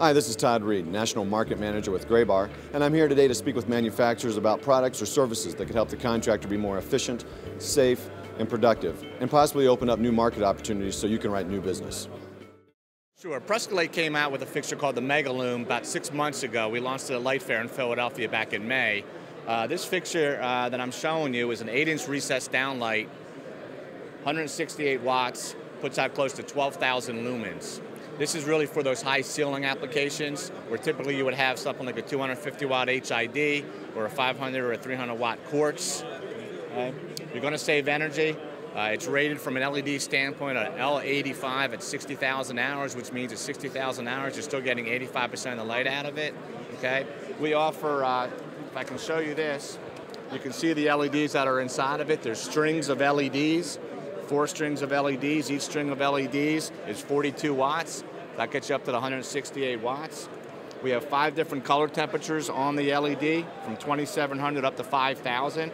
Hi, this is Todd Reed, National Market Manager with Graybar, and I'm here today to speak with manufacturers about products or services that could help the contractor be more efficient, safe, and productive, and possibly open up new market opportunities so you can write new business. Sure. Prescolite came out with a fixture called the MegaLum about six months ago. We launched it at LightFair in Philadelphia back in May. Uh, this fixture uh, that I'm showing you is an 8-inch recessed downlight, 168 watts, puts out close to 12,000 lumens. This is really for those high ceiling applications where typically you would have something like a 250 watt HID or a 500 or a 300 watt quartz. Okay. You're going to save energy. Uh, it's rated from an LED standpoint at L85 at 60,000 hours, which means at 60,000 hours you're still getting 85% of the light out of it. Okay. We offer, uh, if I can show you this, you can see the LEDs that are inside of it. There's strings of LEDs four strings of LEDs. Each string of LEDs is 42 watts. That gets you up to the 168 watts. We have five different color temperatures on the LED, from 2700 up to 5000.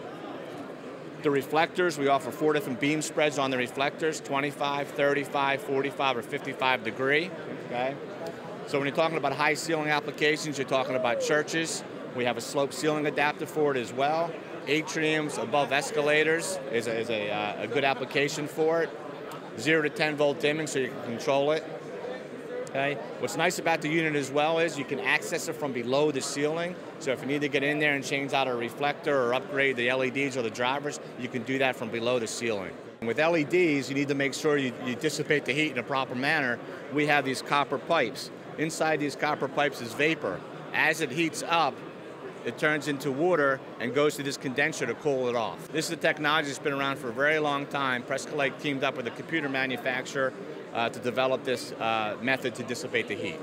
The reflectors, we offer four different beam spreads on the reflectors, 25, 35, 45, or 55 degree, okay? So when you're talking about high ceiling applications, you're talking about churches. We have a slope ceiling adapter for it as well atriums above escalators is a, is a, uh, a good application for it. Zero to 10 volt dimming so you can control it. Okay. What's nice about the unit as well is you can access it from below the ceiling. So if you need to get in there and change out a reflector or upgrade the LEDs or the drivers, you can do that from below the ceiling. With LEDs, you need to make sure you, you dissipate the heat in a proper manner. We have these copper pipes. Inside these copper pipes is vapor. As it heats up, it turns into water and goes to this condenser to cool it off. This is a technology that's been around for a very long time. Prescolite teamed up with a computer manufacturer uh, to develop this uh, method to dissipate the heat.